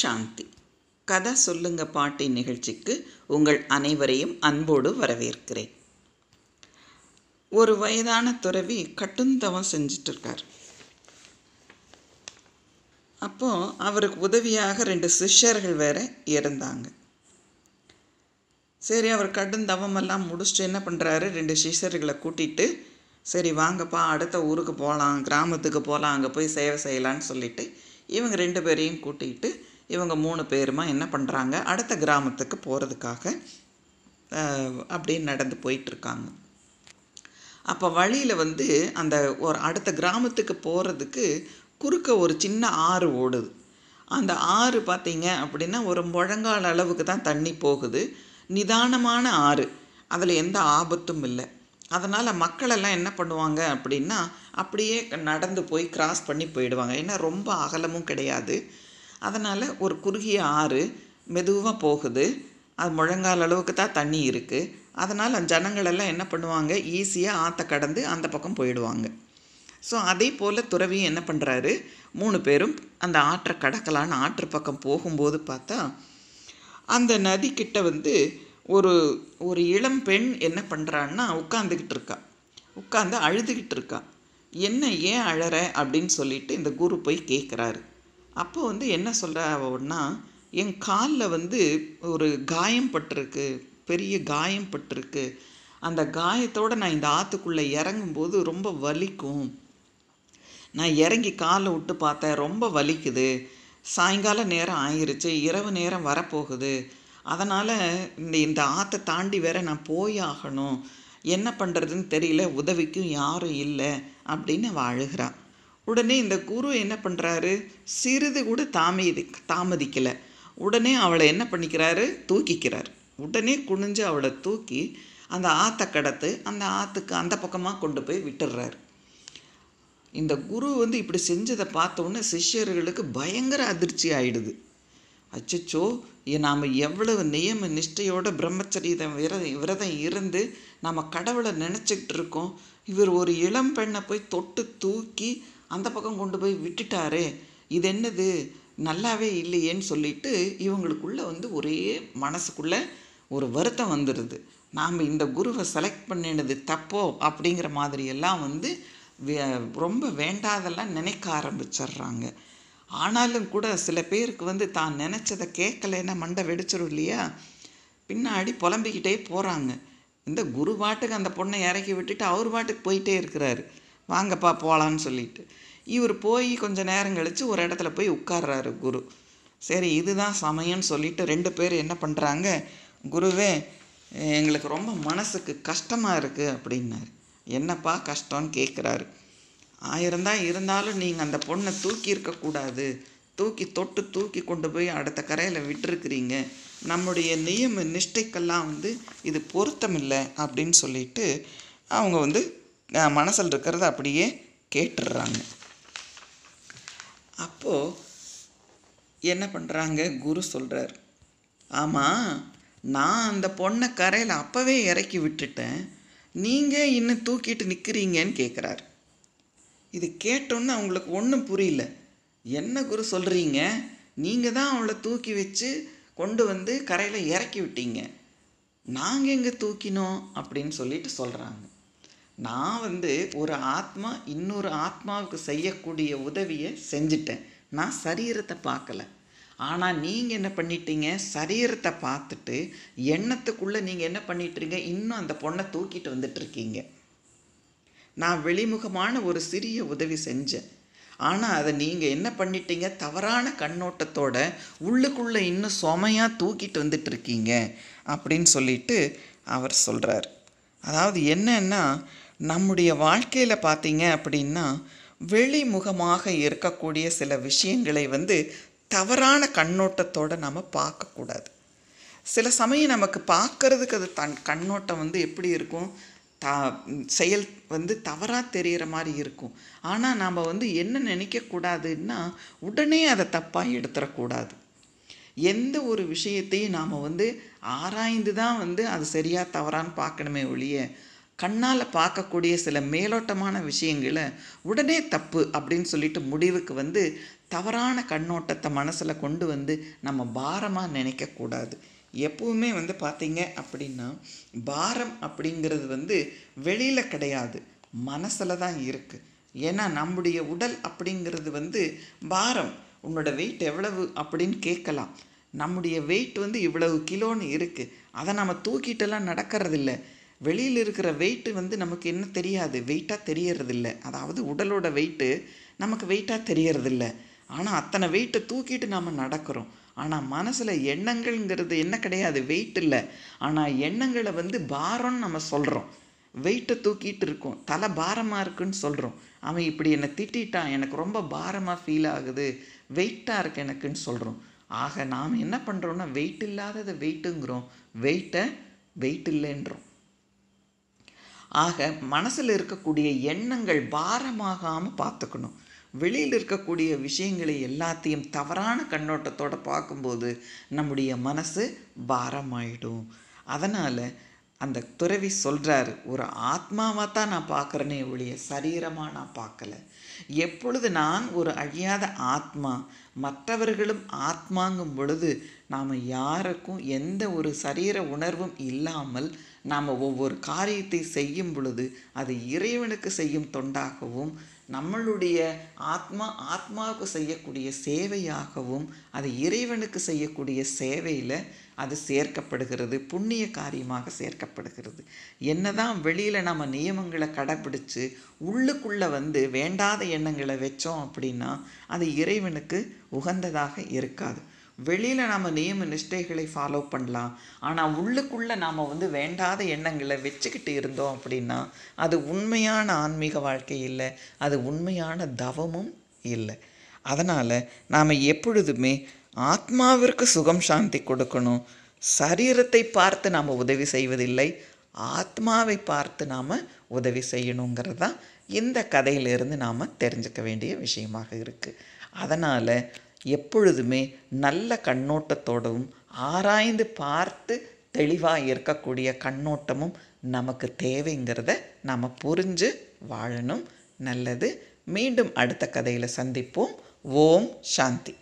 சாந்தி கதை சொல்லுங்க பாட்டி நிகழ்ச்சிக்கு உங்கள் அனைவரையும் அன்போடு வரவேற்கிறேன். ஒரு வயதான துறவி கட்டுந்தவம் செஞ்சுட்டு இருக்கார் அப்போ அவருக்கு உதவியாக ரெண்டு சிஷ்யர்கள் வேற இருந்தாங்க சரி அவர் கடும் தவமெல்லாம் முடிச்சுட்டு என்ன பண்ணுறாரு ரெண்டு சிஷ்யர்களை கூட்டிட்டு சரி வாங்கப்பா அடுத்த ஊருக்கு போகலாம் கிராமத்துக்கு போகலாம் அங்கே போய் சேவை செய்யலான்னு சொல்லிட்டு இவங்க ரெண்டு பேரையும் கூட்டிகிட்டு இவங்க மூணு பேருமா என்ன பண்ணுறாங்க அடுத்த கிராமத்துக்கு போகிறதுக்காக அப்படியே நடந்து போயிட்டுருக்காங்க. அப்போ வழியில் வந்து அந்த ஒரு அடுத்த கிராமத்துக்கு போகிறதுக்கு குறுக்க ஒரு சின்ன ஆறு ஓடுது. அந்த ஆறு பார்த்தீங்க அப்படின்னா ஒரு முழங்கால் அளவுக்கு தான் தண்ணி போகுது. நிதானமான ஆறு. அதில் எந்த ஆபத்தும் இல்லை. அதனால் மக்களெல்லாம் என்ன பண்ணுவாங்க அப்படின்னா அப்படியே நடந்து போய் கிராஸ் பண்ணி போயிடுவாங்க. ஏன்னா ரொம்ப அகலமும் கிடையாது. அதனால் ஒரு குறுகிய ஆறு மெதுவாக போகுது. அது முழங்கால் அளவுக்கு தான் தண்ணி இருக்குது அதனால் ஜனங்களெல்லாம் என்ன பண்ணுவாங்க? ஈஸியாக ஆற்ற கடந்து அந்த பக்கம் போயிடுவாங்க. ஸோ அதே போல் துறவியும் என்ன பண்ணுறாரு மூணு பேரும் அந்த ஆற்றை கடக்கலான்னு ஆற்று பக்கம் போகும்போது பார்த்தா அந்த நதிக்கிட்ட வந்து ஒரு ஒரு இளம் பெண் என்ன பண்ணுறான்னா உட்காந்துக்கிட்டு இருக்கா. உட்காந்து அழுதுகிட்டு இருக்கா. என்ன ஏன் அழற? அப்படின்னு சொல்லிட்டு இந்த குரு போய் கேட்குறாரு அப்போ வந்து என்ன சொல்கிறா என் காலில் வந்து ஒரு காயம் பட்டிருக்கு பெரிய காயம் பட்டிருக்கு. அந்த காயத்தோடு நான் இந்த ஆற்றுக்குள்ளே இறங்கும்போது ரொம்ப வலிக்கும். நான் இறங்கி காலை விட்டு பார்த்தேன் ரொம்ப வலிக்குது. சாயங்கால நேரம் ஆயிருச்சு இரவு நேரம் வரப்போகுது. அதனால் இந்த இந்த ஆற்றை தாண்டி வேற நான் போய் ஆகணும். என்ன பண்ணுறதுன்னு தெரியல உதவிக்கும் யாரும் இல்லை அப்படின்னு அவள் அழுகிறான் உடனே இந்த குரு என்ன பண்ணுறாரு சிறிது கூட தாமதி தாமதிக்கலை. உடனே அவளை என்ன பண்ணிக்கிறாரு? தூக்கிக்கிறார். உடனே குனிஞ்சு அவளை தூக்கி அந்த ஆற்றை கடத்து அந்த ஆற்றுக்கு அந்த பக்கமாக கொண்டு போய் விட்டுடுறாரு இந்த குரு வந்து இப்படி செஞ்சதை பார்த்தோன்னே சிஷ்யர்களுக்கு பயங்கர அதிர்ச்சி ஆயிடுது. அச்சச்சோ நாம் எவ்வளவு நியம நிஷ்டையோட பிரம்மச்சரியதம் விரதம் விரதம் இருந்து நம்ம கடவுளை நினச்சிக்கிட்டு இருக்கோம். இவர் ஒரு இளம் பெண்ணை போய் தொட்டு தூக்கி அந்த பக்கம் கொண்டு போய் விட்டுட்டாரே. இது என்னது நல்லாவே இல்லையேன்னு சொல்லிட்டு இவங்களுக்குள்ளே வந்து ஒரே மனசுக்குள்ளே ஒரு வருத்தம் வந்துடுது நாம் இந்த குருவை செலக்ட் பண்ணினது தப்போ அப்படிங்கிற மாதிரியெல்லாம் வந்து ரொம்ப வேண்டாதெல்லாம் நினைக்க ஆரம்பிச்சிடுறாங்க. ஆனாலும் கூட சில பேருக்கு வந்து தான் நினச்சதை கேட்கலைன்னா மண்டை வெடிச்சிடும் இல்லையா? பின்னாடி புலம்பிக்கிட்டே போகிறாங்க இந்த குரு பாட்டுக்கு அந்த பொண்ணை இறக்கி விட்டுட்டு அவர் பாட்டுக்கு போயிட்டே இருக்கிறாரு. வாங்கப்பா போகலான்னு சொல்லிட்டு. இவர் போய் கொஞ்சம் நேரம் கழித்து ஒரு இடத்துல போய் உட்கார்றாரு குரு. சரி இதுதான் சமயம்னு சொல்லிட்டு ரெண்டு பேர் என்ன பண்ணுறாங்க குருவே எங்களுக்கு ரொம்ப மனசுக்கு கஷ்டமாக இருக்குது அப்படின்னாரு. என்னப்பா கஷ்டம்னு கேட்குறாரு ஆயிரம் இருந்தாலும் நீங்கள் அந்த பொண்ணை தூக்கி இருக்கக்கூடாது தூக்கி தொட்டு தூக்கி கொண்டு போய் அடுத்த கரையில் விட்டுருக்குறீங்க. நம்முடைய நியம நிஷ்டைக்கெல்லாம் வந்து இது பொருத்தமில்லை அப்படின்னு சொல்லிட்டு அவங்க வந்து மனசில் இருக்கிறத அப்படியே கேட்டுடுறாங்க. அப்போது என்ன பண்ணுறாங்க குரு சொல்கிறார் ஆமாம் நான் அந்த பொண்ணை கரையில் அப்போவே இறக்கி விட்டுட்டேன். நீங்கள் இன்னும் தூக்கிட்டு நிற்கிறீங்கன்னு கேட்குறாரு இது கேட்டோன்னு அவங்களுக்கு ஒன்றும் புரியல. என்ன குரு சொல்கிறீங்க நீங்கள் தான் அவளை தூக்கி வச்சு கொண்டு வந்து கரையில் இறக்கி விட்டீங்க. நாங்கள் எங்கே தூக்கினோம்? அப்படின்னு சொல்லிட்டு சொல்கிறாங்க நான் வந்து ஒரு ஆத்மா இன்னொரு ஆத்மாவுக்கு செய்யக்கூடிய உதவியை செஞ்சிட்டேன். நான் சரீரத்தை பார்க்கல. ஆனால் நீங்கள் என்ன பண்ணிட்டீங்க? சரீரத்தை பார்த்துட்டு எண்ணத்துக்குள்ளே நீங்கள் என்ன பண்ணிட்டுருங்க? இன்னும் அந்த பொண்ணை தூக்கிட்டு வந்துட்டுருக்கீங்க. நான் வெளிமுகமான ஒரு சிறிய உதவி செஞ்சேன். ஆனால் அதை நீங்கள் என்ன பண்ணிட்டீங்க? தவறான கண்ணோட்டத்தோட உள்ளுக்குள்ளே இன்னும் சுமையாக தூக்கிட்டு வந்துட்டுருக்கீங்க அப்படின்னு சொல்லிட்டு அவர் சொல்கிறார் அதாவது என்னன்னா நம்முடைய வாழ்க்கையில் பார்த்தீங்க அப்படின்னா வெளிமுகமாக இருக்கக்கூடிய சில விஷயங்களை வந்து தவறான கண்ணோட்டத்தோடு நம்ம பார்க்கக்கூடாது. சில சமயம் நமக்கு பார்க்கறதுக்கு அது தன் கண்ணோட்டம் வந்து எப்படி இருக்கும்? த செயல் வந்து தவறாக தெரிகிற மாதிரி இருக்கும். ஆனால் நாம் வந்து என்ன நினைக்கக்கூடாதுன்னா உடனே அதை தப்பாக எடுத்துடக்கூடாது எந்த ஒரு விஷயத்தையும் நாம் வந்து ஆராய்ந்து தான் வந்து அது சரியாக தவறான்னு பார்க்கணுமே ஒழிய கண்ணால் பார்க்கக்கூடிய சில மேலோட்டமான விஷயங்களை உடனே தப்பு அப்படின்னு சொல்லிட்டு முடிவுக்கு வந்து தவறான கண்ணோட்டத்தை மனசில் கொண்டு வந்து நம்ம பாரமாக நினைக்கக்கூடாது எப்பவுமே வந்து பார்த்தீங்க அப்படின்னா பாரம் அப்படிங்கிறது வந்து வெளியில் கிடையாது. மனசில் தான் இருக்குது ஏன்னா நம்முடைய உடல் அப்படிங்கிறது வந்து பாரம். உன்னோட வெயிட் எவ்வளவு அப்படின்னு கேட்கலாம். நம்முடைய வெயிட் வந்து இவ்வளவு கிலோன்னு இருக்குது அதை நம்ம தூக்கிட்டெல்லாம் நடக்கிறதில்ல. வெளியில் இருக்கிற வெயிட்டு வந்து நமக்கு என்ன தெரியாது? வெயிட்டாக தெரியறதில்ல. அதாவது உடலோட வெயிட்டு நமக்கு வெயிட்டாக தெரியறதில்ல. ஆனால் அத்தனை வெயிட்டை தூக்கிட்டு நாம் நடக்கிறோம். ஆனால் மனசில் எண்ணங்கள்ங்கிறது என்ன கிடையாது? வெயிட் இல்லை. ஆனால் எண்ணங்களை வந்து பாரம்னு நம்ம சொல்கிறோம் வெயிட்டை தூக்கிட்டு இருக்கோம். தலை பாரமாக இருக்குன்னு சொல்கிறோம் அவன் இப்படி என்னை திட்டான் எனக்கு ரொம்ப பாரமாக ஃபீல் ஆகுது. வெயிட்டாக இருக்கு எனக்குன்னு சொல்கிறோம் ஆக நாம் என்ன பண்ணுறோன்னா வெயிட் இல்லாததை வெயிட்டுங்கிறோம் வெயிட்டை வெயிட் இல்லைன்றோம். ஆக மனசில் இருக்கக்கூடிய எண்ணங்கள் பாரமாகாமல் பார்த்துக்கணும். வெளியில் இருக்கக்கூடிய விஷயங்களை எல்லாத்தையும் தவறான கண்ணோட்டத்தோடு பார்க்கும்போது நம்முடைய மனசு பாரமாயிடும். அதனால் அந்த துறவி சொல்கிறாரு ஒரு ஆத்மாவாக தான் நான் பார்க்குறேனே ஒழிய சரீரமாக நான் பார்க்கல. எப்பொழுது நான் ஒரு அழியாத ஆத்மா மற்றவர்களும் ஆத்மாங்கும் பொழுது நாம் யாருக்கும் எந்த ஒரு சரீர உணர்வும் இல்லாமல் நாம் ஒவ்வொரு காரியத்தை செய்யும் பொழுது அது இறைவனுக்கு செய்யும் தொண்டாகவும் நம்மளுடைய ஆத்மா ஆத்மாவுக்கு செய்யக்கூடிய சேவையாகவும் அது இறைவனுக்கு செய்யக்கூடிய சேவையில் அது சேர்க்கப்படுகிறது புண்ணிய காரியமாக சேர்க்கப்படுகிறது. என்னதான் வெளியில் நம்ம நியமங்களை கடைப்பிடிச்சு உள்ளுக்குள்ளே வந்து வேண்டாத எண்ணங்களை வச்சோம் அப்படின்னா அது இறைவனுக்கு உகந்ததாக இருக்காது. வெளியில் நாம் நியம நிஷ்டைகளை ஃபாலோ பண்ணலாம். ஆனால் உள்ளுக்குள்ளே நாம் வந்து வேண்டாத எண்ணங்களை வச்சுக்கிட்டு இருந்தோம் அப்படின்னா அது உண்மையான ஆன்மீக வாழ்க்கை இல்லை அது உண்மையான தவமும் இல்லை. அதனால் நாம் எப்பொழுதுமே ஆத்மாவிற்கு சுகம் சாந்தி கொடுக்கணும். சரீரத்தை பார்த்து நாம் உதவி செய்வதில்லை ஆத்மாவை பார்த்து நாம் உதவி செய்யணுங்கிறது தான் இந்த கதையிலிருந்து நாம் தெரிஞ்சுக்க வேண்டிய விஷயமாக இருக்குது அதனால் எப்பொழுதுமே நல்ல கண்ணோட்டத்தோடவும் ஆராய்ந்து பார்த்து தெளிவாக இருக்கக்கூடிய கண்ணோட்டமும் நமக்கு தேவைங்கிறத நம்ம புரிஞ்சு வாழணும். நல்லது. மீண்டும் அடுத்த கதையில் சந்திப்போம். ஓம் சாந்தி.